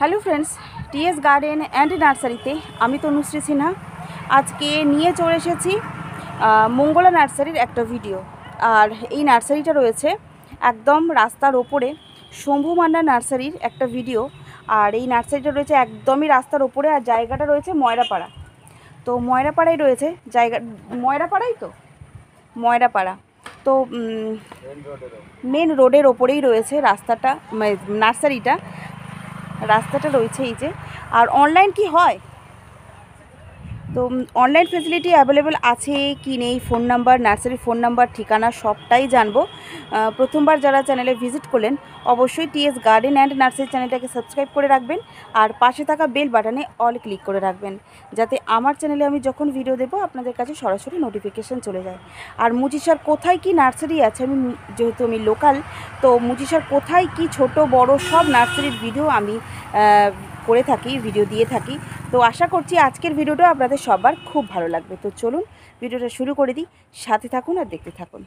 Hello friends TS garden and নার্সারিতে আমি তনুশ্রী সিনহা। আজকে নিয়ে চলে এসেছি মঙ্গলা নার্সারির একটা ভিডিও আর এই নার্সারিটা রয়েছে একদম রাস্তার ওপরে শম্ভু মান্ডা নার্সারির একটা ভিডিও আর এই নার্সারিটা রয়েছে একদমই রাস্তার ওপরে আর জায়গাটা রয়েছে ময়রাপাড়া। তো ময়রাপাড়াই রয়েছে জায়গা ময়রাপাড়াই তো? ময়রাপাড়া। তো মেন রোডের ওপরেই রয়েছে রাস্তাটা মানে নার্সারিটা। রাস্তাটা রয়েছে এই যে। আর অনলাইন কি হয়? তো অনলাইন ফেসিলিটি অ্যাভেলেবেল আছে, কি নেই ফোন নাম্বার নার্সারির ফোন নাম্বার ঠিকানা সবটাই জানব। প্রথমবার যারা চ্যানেলে ভিজিট করলেন, অবশ্যই টিএস গার্ডেন অ্যান্ড নার্সারি চ্যানেলটাকে সাবস্ক্রাইব করে রাখবেন, আর পাশে থাকা বেল বাটনে অল ক্লিক করে রাখবেন, যাতে আমার চ্যানেলে আমি যখন ভিডিও দেবো, আপনাদের কাছে সরাসরি নোটিফিকেশান চলে যায়। আর মুচিসার কোথায় কি নার্সারি আছে? আমি, যেহেতু আমি লোকাল তো মুচিসার কোথায় কি ছোট, বড় সব নার্সারির ভিডিও আমি করে থাকি ভিডিও দিয়ে থাকি। তো আশা করছি আজকের ভিডিওটা আপনাদের সবার খুব ভালো লাগবে। তো চলুন ভিডিওটা শুরু করে দিই। সাথে থাকুন আর দেখতে থাকুন।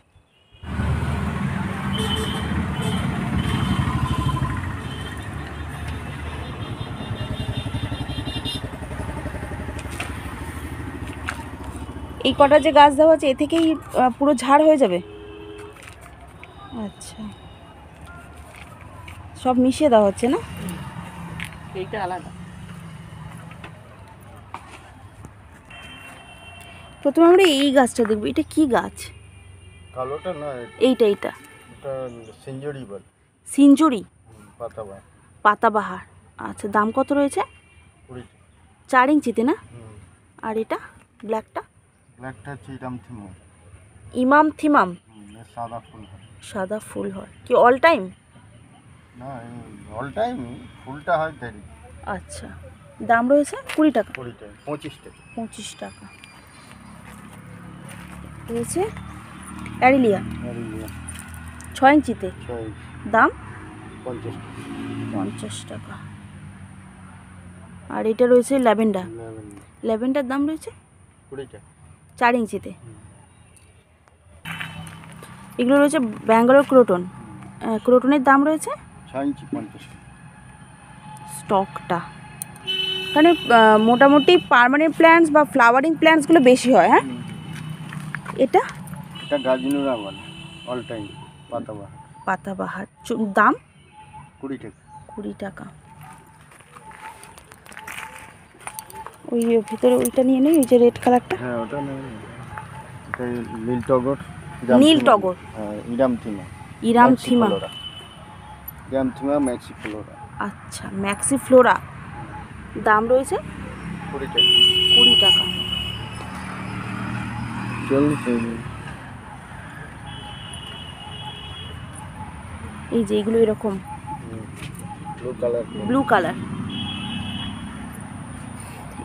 এই কটা যে গাছ দেওয়া আছে, এ থেকেই পুরো ঝাড় হয়ে যাবে? আচ্ছা। সব মিশিয়ে দেওয়া হচ্ছে না? এইটা আলাদা। প্রথমে আমরা এই গাছটা দেখব। এটা কি গাছ? কালোটা না এইটা এইটা। এটা সেঞ্চুরি বল। সিঞ্জুরি? পাতা বা পাতাবাহার। আচ্ছা দাম কত রয়েছে? চার ইঞ্চিতে না? আর এটা ব্ল্যাকটা? ব্ল্যাকটা হচ্ছে ইরাম থিমো। ইমাম থিমাম? সাদা ফুল হয়। সাদা ফুল হয়। কি অল টাইম না অল টাইম ফুলটা হয় দেরি আচ্ছা। দাম রয়েছে কুড়ি টাকা। কুড়ি টাইম পঁচিশ টাকা। পঁচিশ টাকা। রয়েছে অ্যারিলিয়া। ছয় ইঞ্চিতে? দাম? পঞ্চাশ টাকা। আর এটা রয়েছে ল্যাভেন্ডার। ল্যাভেন্ডার। দাম রয়েছে? চার ইঞ্চিতে। এগুলো রয়েছে ব্যাঙ্গালোর ক্রোটন। ক্রোটনের দাম রয়েছে? স্টকটা। এখানে মোটামুটি পার্মানেন্ট প্ল্যান্টস বা ফ্লাওয়ারিং প্ল্যান্টসগুলো বেশি হয় হ্যাঁ? এটা? এটা গাজনুরা বলে অল টাইম পাতা বা পাতাবাহার দাম? কুড়ি টাকা। কুড়ি টাকা। ওই ভিতরে ওইটা নিয়ে নেই? ওই যে রেড কালারটা হ্যাঁ ওটা নেই। এটা নীল টগর নীল টগর। হ্যাঁ ইরাম থিমা ইরাম থিমা ইরাম থিমা ম্যাক্সি ফ্লোরা আচ্ছা ম্যাক্সি ফ্লোরা দাম রয়েছে? কুড়ি টাকা। কুড়ি টাকা। এই যে এইগুলো এরকম। ব্লু কালার ব্লু কালার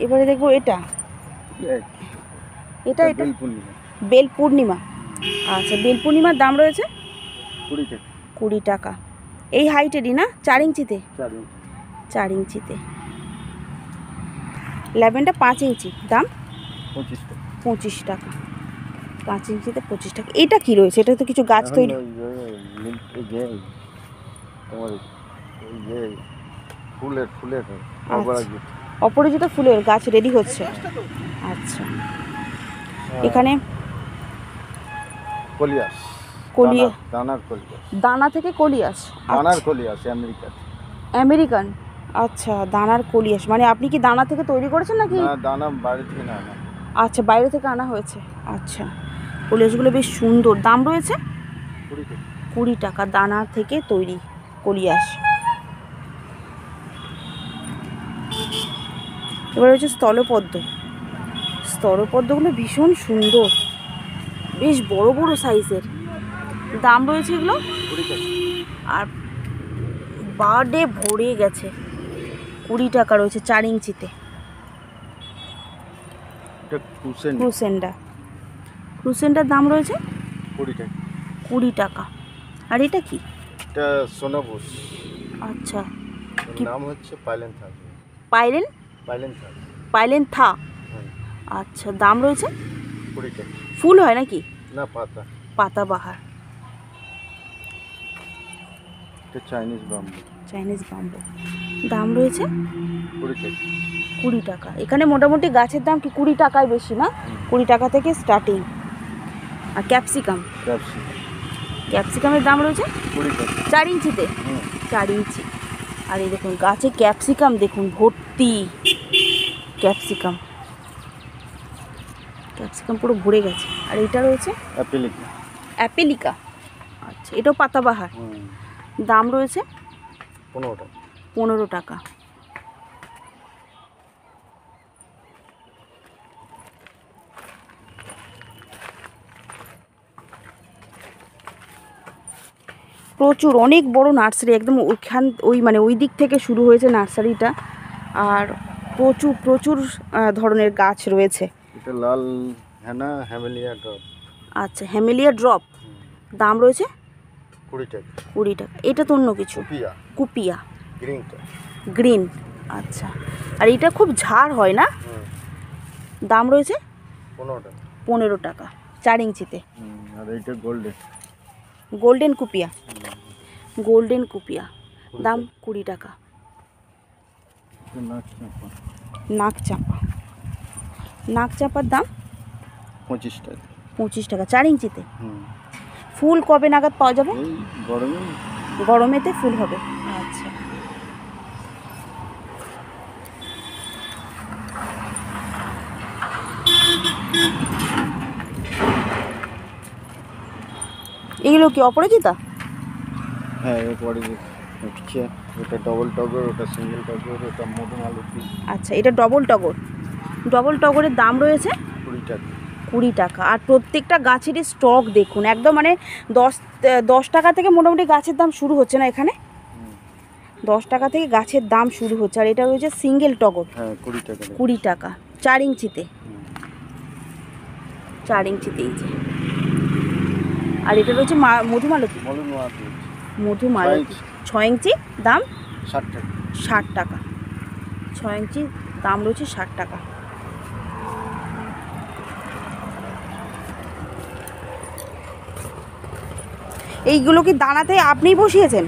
এবারে দেখব এটা। এটা এটা বেল পূর্ণিমা। আচ্ছা বেল পূর্ণিমার দাম রয়েছে? কুড়ি টাকা। কুড়ি টাকা। এই হাইটেরই না? চার ইঞ্চিতে? চার চার ইঞ্চিতে। ল্যাভেনটা পাঁচ ইঞ্চি। দাম? পঁচিশ টাকা। পঁচিশ টাকা। পাঁচ ইঞ্চিতে পঁচিশ টাকা। এটা কি রয়েছে? এটা তো কিছু গাছ তৈরি ফুলের ফুলের অপরাজিত অপরাজিত ফুলের গাছ রেডি হচ্ছে। আচ্ছা। এখানে কলিয়াস। কলিয়া- দানার- কলিয়াস। দানা থেকে কলিয়াস? দানার আচ্ছা, কলিয়াস আমেরিকার। আমেরিকান? আচ্ছা দানার কলিয়াস। মানে আপনি কি দানা থেকে তৈরি করেছেন নাকি? দানা বাড়ি থেকে না আচ্ছা বাইরে থেকে আনা হয়েছে। আচ্ছা। কলিয়াসগুলো বেশ সুন্দর। দাম রয়েছে কুড়ি টাকা। দানা থেকে তৈরি কলিয়াস এবার হচ্ছে স্থলপদ্ম। স্থলপদ্মগুলো ভীষণ সুন্দর। বেশ বড় বড় সাইজের। দাম রয়েছে এগুলো? আর বার্ডে ভরে গেছে। কুড়ি টাকা রয়েছে চার ইঞ্চিতে। ক্রুসেন্ডা ক্রুসেন্ডার দাম রয়েছে? কুড়ি টাকা। কুড়ি টাকা। আর এটা কি? এটা সোনাবুস আচ্ছা। নাম হচ্ছে পাইলেন থাক পাইলেন? পাইলেন থাক পাইলেন থা হ্যাঁ। আচ্ছা দাম রয়েছে? কুড়ি টাকা। ফুল হয় নাকি? না পাতা। পাতাবাহার চাইনিজ বাম্বু চাইনিজ বাম্বু দাম রয়েছে? কুড়ি টাকা। কুড়ি টাকা। এখানে মোটামুটি গাছের দাম কি কুড়ি টাকায় বেশি না? কুড়ি টাকা থেকে স্টার্টিং আর ক্যাপসিকাম। ক্যাপসিকাম ক্যাপসিকামের দাম রয়েছে চার ইঞ্চিতে। চার ইঞ্চি। আর এই দেখুন গাছে ক্যাপসিকাম দেখুন ভর্তি। ক্যাপসিকাম। ক্যাপসিকাম পুরো ভরে গেছে। আর এটা রয়েছে? অ্যাপেলিকা। অ্যাপেলিকা। আচ্ছা এটাও পাতাবাহার। দাম রয়েছে পনেরো টাকা। পনেরো টাকা। প্রচুর অনেক বড় নার্সারি একদম ওইখান ওই মানে ওই দিক থেকে শুরু হয়েছে নার্সারিটা। আর প্রচুর প্রচুর ধরনের গাছ রয়েছে। এটা লাল হ্যামেলিয়া ড্রপ। আচ্ছা হ্যামেলিয়া ড্রপ। দাম রয়েছে? কুড়ি টাকা। কুড়ি টাকা। এটা তো অন্য কিছু। পিয়া কুপিয়া। গ্রিনটা গ্রিন। আচ্ছা। আর এটা খুব ঝাড় হয় না? দাম রয়েছে? পনেরো টাকা। পনেরো টাকা। চার ইঞ্চিতে। আর golden. Golden cuphea. Golden cuphea দাম কুড়ি টাকা। নাক চাপা। নাক চাপার দাম? পঁচিশ টাকা। পঁচিশ টাকা চার ইঞ্চিতে। ফুল কবে নাগাদ পাওয়া যাবে? গরমে। গরমেতে ফুল হবে। আচ্ছা। এগুলো কি অপরাজিতা? হ্যাঁ এরপরে উঠছে ওটা ডবল টগর ওটা সিঙ্গেল টগর ওটা মধুমালতি আচ্ছা এটা ডবল টগর ডবল টগরের দাম রয়েছে? কুড়ি টাকা। কুড়ি টাকা। আর প্রত্যেকটা গাছেরই স্টক দেখুন একদম মানে দশ দশ টাকা থেকে মোটামুটি গাছের দাম শুরু হচ্ছে না এখানে? দশ টাকা থেকে গাছের দাম শুরু হচ্ছে আর এটা রয়েছে সিঙ্গেল টগর হ্যাঁ কুড়ি টাকা কুড়ি টাকা চার ইঞ্চিতে। চার ইঞ্চিতে এই যে। আর এটা রয়েছে মা মধুমালতী। মধুমালতি মধুমালতী ছয় ইঞ্চি। দাম? ষাট টাকা। ষাট টাকা। ছয় ইঞ্চি দাম রয়েছে ষাট টাকা। এইগুলো কি দানাতে আপনিই বসিয়েছেন?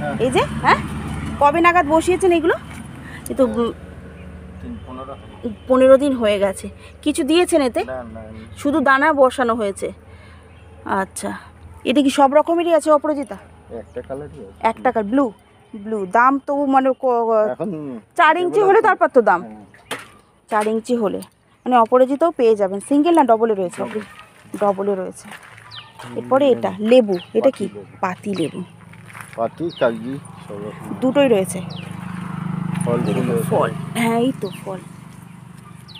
হ্যাঁ। এই যে হ্যাঁ? কবে নাগাদ বসিয়েছেন এগুলো? এ তো পনেরো দিন। হয়ে গেছে। কিছু দিয়েছেন এতে। শুধু দানা বসানো হয়েছে। আচ্ছা। এটা কি সব রকমেরই আছে অপরাজিতা? একটা কালারই আছে এক টাকার ব্লু ব্লু দাম তো মানে চার ইঞ্চি হলে তারপর তো দাম। হ্যাঁ, চার ইঞ্চি হলে। মানে অপরাজিতাও পেয়ে যাবেন। সিঙ্গেল না ডবলে রয়েছে? ডবলে রয়েছে। এরপরে এটা লেবু। এটা কি? পাতি লেবু। পাতি কাগজি দুটোই রয়েছে। ফল। হ্যাঁ এই তো ফল।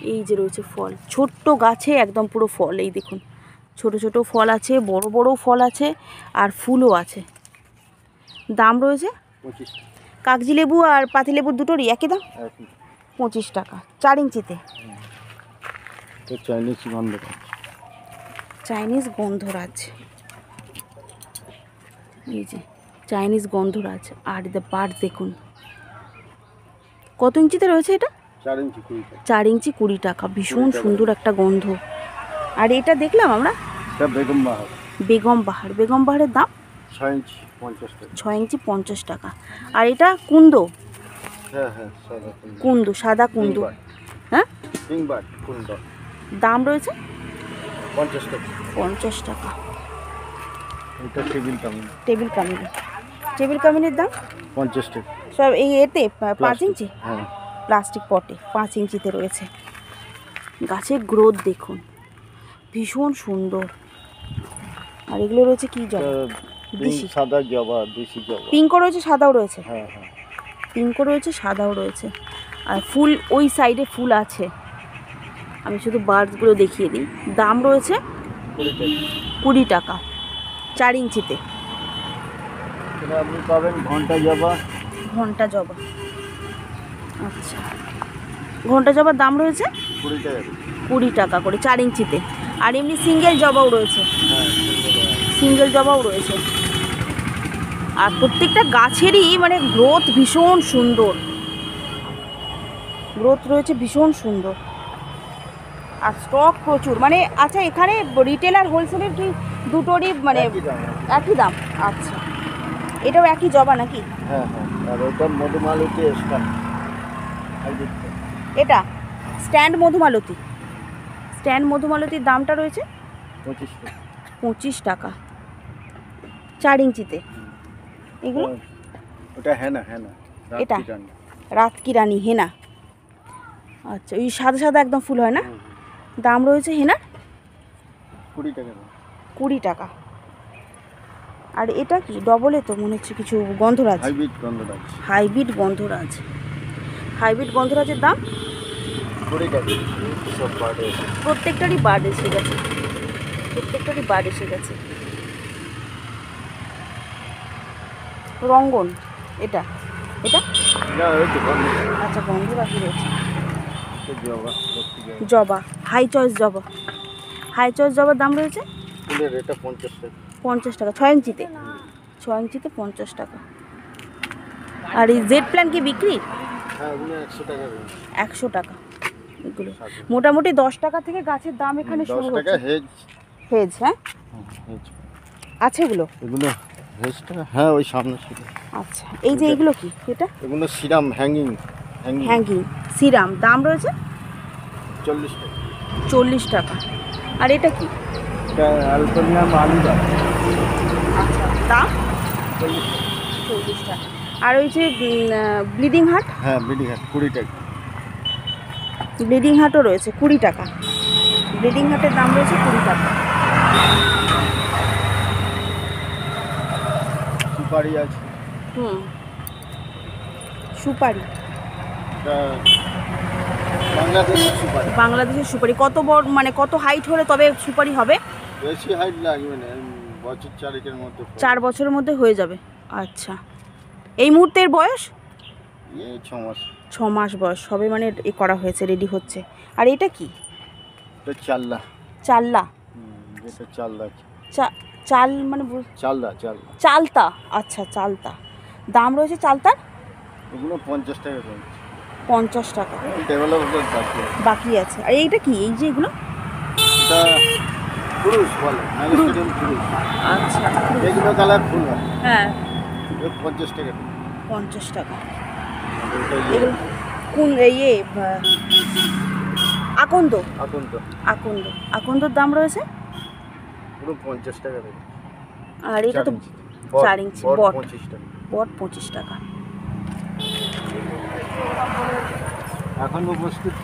এই যে রয়েছে ফল। ছোট্ট গাছে একদম পুরো ফল এই দেখুন। ছোট ছোট ফল আছে বড় বড় ফল আছে আর ফুলও আছে। দাম রয়েছে? কাগজি লেবু আর পাতি লেবুর দুটোরই একই দাম? পঁচিশ টাকা। চার ইঞ্চিতে? চাইনিজ গন্ধ চাইনিজ গন্ধরাজ। এই যে Chinese Gondhoraj. Are the bird দেখুন। কত ইঞ্চিতে রয়েছে এটা? চার ইঞ্চি কুড়ি টাকা। ভীষণ সুন্দর একটা গন্ধ। আর এটা দেখলাম আমরা? বেগম বাহার। বেগম বাহার। বেগম বাহারের দাম? ছয় ইঞ্চি। ছয় ইঞ্চি পঞ্চাশ টাকা। আর এটা কুন্দ? হ্যাঁ হ্যাঁ সাদা কুন্দ। কুন্দু সাদা কুন্দু। হ্যাঁ? দাম রয়েছে? পঞ্চাশ টাকা। পঞ্চাশ টাকা। এটা টেবিল কামিন। টেবিল কামিনি। টেবিল কামিনের দাম? পঞ্চাশ টাকা। সব এই এতে পাঁচ ইঞ্চি? হ্যাঁ। প্লাস্টিক পটে পাঁচ ইঞ্চিতে রয়েছে। গাছের গ্রোথ দেখুন। ভীষণ সুন্দর। আর এগুলো রয়েছে কি পিঙ্ক দেশি। সাদা জবা দেশি জবা। পিঙ্কও রয়েছে সাদাও রয়েছে? হ্যাঁ হ্যাঁ। পিঙ্কও রয়েছে সাদাও রয়েছে। আর ফুল ওই সাইডে ফুল আছে। আমি শুধু বার্ডসগুলো দেখিয়ে দিই। দাম রয়েছে কুড়ি টাকা। চার ইঞ্চিতে। আপনি পাবেন ঘণ্টা জবা। ঘণ্টা জবা। আচ্ছা। ঘণ্টা জবার দাম রয়েছে? কুড়ি টাকা। কুড়ি টাকা করে চার ইঞ্চিতে। আর এমনি সিঙ্গেল জবাও রয়েছে। হ্যাঁ সিঙ্গেল জবাও রয়েছে। আর প্রত্যেকটা গাছেরই মানে গ্রোথ ভীষণ সুন্দর। গ্রোথ রয়েছে ভীষণ সুন্দর। আর স্টক প্রচুর। মানে আচ্ছা এখানে রিটেল আর হোলসেলের কি দুটোরই মানে একই দাম। আচ্ছা। এটাও একই জবা নাকি? হ্যাঁ হ্যাঁ। আর ওটা মধুমালতি স্টান এটা? স্ট্যান্ড মধুমালতি। স্ট্যান্ড মধুমালতির দামটা রয়েছে পঁচিশ টাকা। পঁচিশ টাকা। চার ইঞ্চিতে। এগুলো? ওটা হ্যাঁ না হ্যাঁ এটা? রাত কি রানী হেনা? আচ্ছা ওই সাদা সাদা একদম ফুল হয় না? দাম রয়েছে হেনা কুড়ি টাকা কুড়ি টাকা। আর এটা কি? ডবলে তো মনে হচ্ছে কিছু গন্ধরাজ। হাইব্রিড গন্ধরাজ। হাইব্রিড গন্ধরাজ। হাইব্রিড গন্ধরাজের দাম? প্রত্যেকটারই বার্ড এসে গেছে। প্রত্যেকটারই বার্ড এসে গেছে। রঙ্গন এটা। এটা? আচ্ছা গন্ধ বাকি রয়েছে। জবা হাই চয়েস জবা। হাই চয়েস জবার দাম রয়েছে? পঞ্চাশ টাকা। ছয় ইঞ্চিতে? ছয় ইঞ্চিতে পঞ্চাশ টাকা। আর এই জেড প্ল্যান কি বিক্রি? হ্যাঁ একশো টাকা এগুলো। মোটামুটি দশ টাকা থেকে গাছের দাম এখানে শুরু টাকা হচ্ছে। হেজ হেজ হ্যাঁ? আছে এগুলো? এগুলো হেজটা হ্যাঁ ওই সামনে ছিল। আচ্ছা এই যে এগুলো কি? এটা? এগুলো সিরাম হ্যাঙ্গিং হ্যাঙ্গিং সিরাম। দাম রয়েছে? চল্লিশ টাকা। চল্লিশ টাকা। আর এটা কি? এটা অ্যালকোনিয়াম আলুদা আচ্ছা দাম? চল্লিশ টাকা। আর ওই যে ব্লিডিং হার্ট? হ্যাঁ বিডি ঘাট কুড়ি টাকা। ব্লিডিং হার্টও রয়েছে কুড়ি টাকা। ব্লিডিং হার্টের দাম রয়েছে কুড়ি টাকা। সুপারি আছে। হুম। সুপারি। বাংলাদেশের সুপারি। বাংলাদেশের সুপারি। কত বড় মানে কত হাইট হলে তবে সুপারি হবে? বেশি হাইট লাগবে না বছর চারেকের মধ্যে চার বছরের মধ্যে হয়ে যাবে। আচ্ছা। এই মুহূর্তের বয়স? এই ছ মাস। ছ মাস বয়স। সবে মানে এ করা হয়েছে রেডি হচ্ছে। আর এটা কি? চাল্লা। চাল্লা। চাল্লা। চা- চাল মানে চালদা চালদা। চালতা আচ্ছা চালতা। দাম রয়েছে চালতার? এগুলো পঞ্চাশ টাকা পঞ্চাশ টাকা। বাকি আছে। বাকি আছে। আর এইটা কি? এই যে এগুলো? আচ্ছা এগুলো কালার ফুল হ্যাঁ। পঞ্চাশ টাকা। পঞ্চাশ টাকা। ইয়ে, কোন ইয়ে আকন্দ? এখন আকন্দ। আকন্দর দাম রয়েছে? পুরো পঞ্চাশ টাকা করে আর এটা তো চার ইঞ্চি। বট। পঁচিশ টাকা। বট পঁচিশ টাকা। এখন উপস্থিত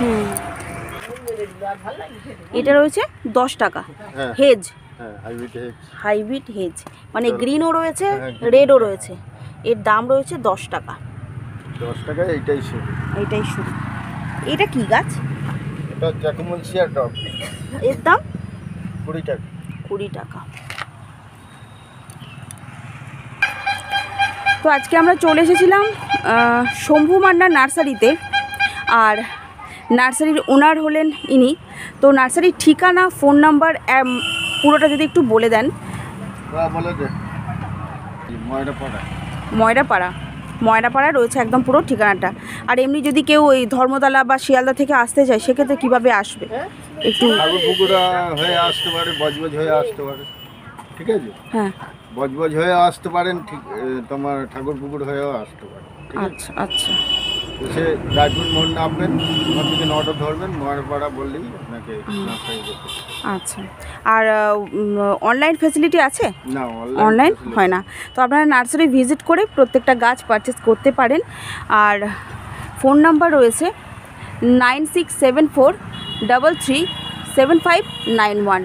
হুম। এটা রয়েছে দশ টাকা। হ্যাঁ। হেজ। হ্যাঁ হাইব্রিড হেজ। মানে গ্রিনও রয়েছে হ্যাঁ, রেডও রয়েছে। এর দাম রয়েছে দশ টাকা। দশ টাকা এইটাই শুরু। এটাই শুরু। এটা কি গাছ? এটা জ্যাকমনসিয়ার ডগ এর দাম? কুড়ি টাকা। কুড়ি টাকা। তো আজকে আমরা চলে এসেছিলাম শম্ভু মান্নার নার্সারিতে আর নার্সারির ওনার হলেন ইনি। তো নার্সারির ঠিকানা ফোন নাম্বার পুরোটা যদি একটু বলে দেন। পাড়া ময়রাপাড়া ময়রাপাড়ায় রয়েছে একদম পুরো ঠিকানাটা। আর এমনি যদি কেউ ওই ধর্মতলা বা শিয়ালদা থেকে আসতে চায় সেক্ষেত্রে কীভাবে আসবে? একটু ঠাকুর পুকুরা হয়ে আসতে পারে বজবজ হয়ে আসতে পারে। ঠিক আছে? হ্যাঁ। বজবজ হয়ে আসতে পারেন ঠিক তোমার ঠাকুর পুকুর হয়েও আসতে পারে। আচ্ছা আচ্ছা। এসে রায়পুর মোড় নামবেন ওখান থেকে নটা ধরবেন ময়রাপাড়া বললেই আপনাকে। আচ্ছা। আর অনলাইন ফেসিলিটি আছে? না অনলাইন হয় না। তো আপনারা নার্সারি ভিজিট করে প্রত্যেকটা গাছ পারচেস করতে পারেন। আর ফোন নাম্বার রয়েছে nine six seven four double three seven five nine one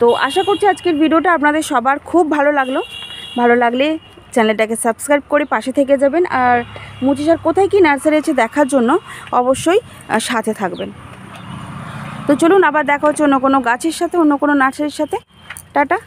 তো আশা করছি আজকের ভিডিওটা আপনাদের সবার খুব ভালো লাগল। ভালো লাগলে চ্যানেলটাকে সাবস্ক্রাইব করে পাশে থেকে যাবেন আর মুচি স্যার কোথায় কি নার্সারি আছে দেখার জন্য অবশ্যই সাথে থাকবেন। তো চলুন আবার দেখা হচ্ছে অন্য কোনো গাছের সাথে, অন্য কোনো নার্সারির সাথে। টাটা।